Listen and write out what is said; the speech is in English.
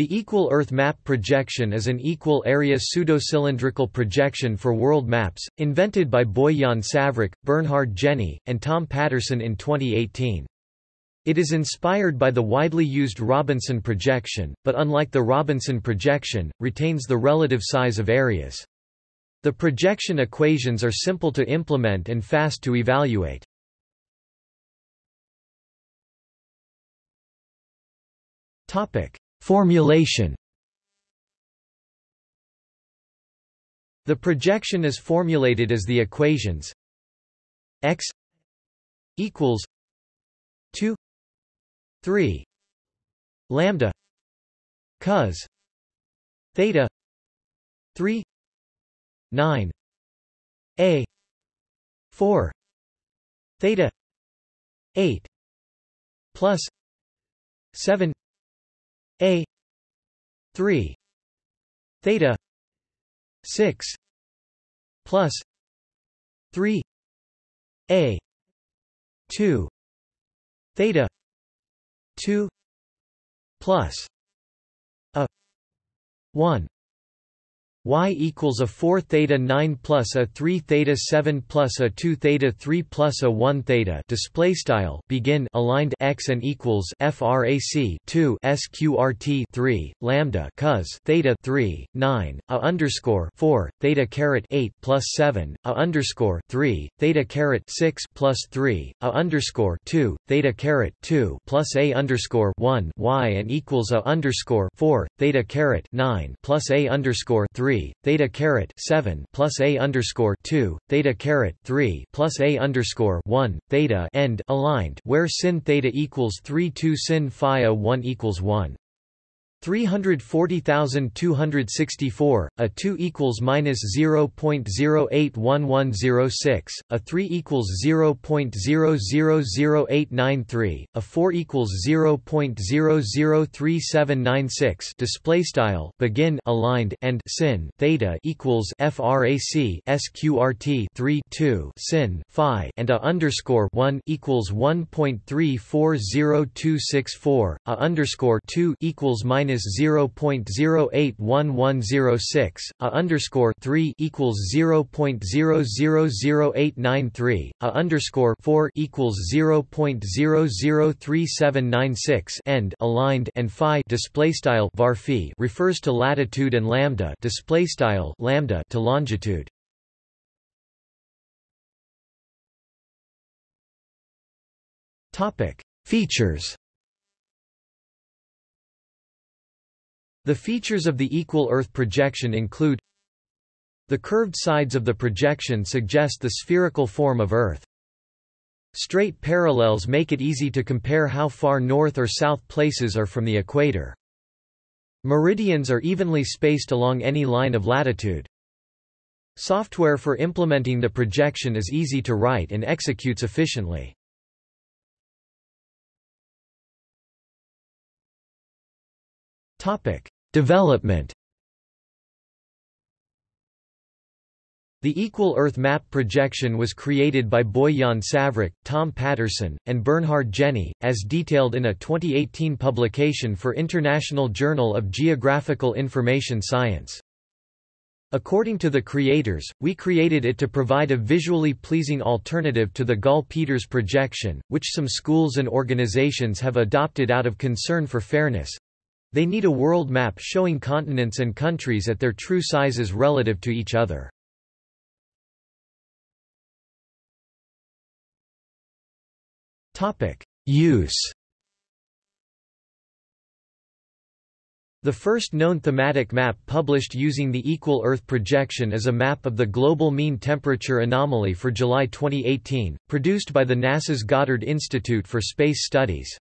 The equal Earth map projection is an equal area pseudocylindrical projection for world maps, invented by Bojan Šavrič, Bernhard Jenny, and Tom Patterson in 2018. It is inspired by the widely used Robinson projection, but unlike the Robinson projection, retains the relative size of areas. The projection equations are simple to implement and fast to evaluate. Topic: Formulation. The projection is formulated as the equations x equals 2 3 lambda cos theta 3 9 a 4 theta 8 plus 7 a 3 theta 6 plus 3 a 2 theta 2 plus a 1 y equals a 4 theta 9 plus a 3 theta 7 plus a 2 theta 3 plus a 1 theta display style begin aligned x and equals frac 2 sqrt 3 lambda cos theta 3 9 a underscore 4 theta caret 8 plus 7 a underscore 3 theta caret 6 plus 3 a underscore 2 theta caret 2 plus a underscore 1 y and equals a underscore 4 theta caret 9 plus a underscore 3 3 theta caret 7 plus a underscore 2 theta caret 3 plus a underscore 1 theta end aligned where sin theta equals 3 2 sin phi a 1 equals 1 340,264, a 2 equals minus 0.081106, a 3 equals 0.000893, a 4 equals 0.003796. Display style begin aligned and sin theta equals frac sqrt 3 2 sin phi and a underscore 1 equals 1.340264, a underscore 2 equals minus 0.081106, a underscore 3 equals 0.000893, a underscore 4 equals 0.003796 end aligned and phi display style var refers to latitude and lambda display style lambda to longitude. Topic Features The features of the equal Earth projection include The curved sides of the projection suggest the spherical form of Earth. Straight parallels make it easy to compare how far north or south places are from the equator. Meridians are evenly spaced along any line of latitude. Software for implementing the projection is easy to write and executes efficiently. Topic: Development. The Equal Earth Map projection was created by Bojan Šavrič, Tom Patterson, and Bernhard Jenny, as detailed in a 2018 publication for International Journal of Geographical Information Science. According to the creators, we created it to provide a visually pleasing alternative to the Gall-Peters projection, which some schools and organizations have adopted out of concern for fairness. They need a world map showing continents and countries at their true sizes relative to each other. Use The first known thematic map published using the Equal Earth projection is a map of the global mean temperature anomaly for July 2018, produced by the NASA's Goddard Institute for Space Studies.